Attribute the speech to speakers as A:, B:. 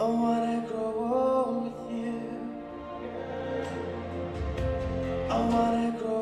A: Oh, I wanna grow old with you. Oh, I wanna grow.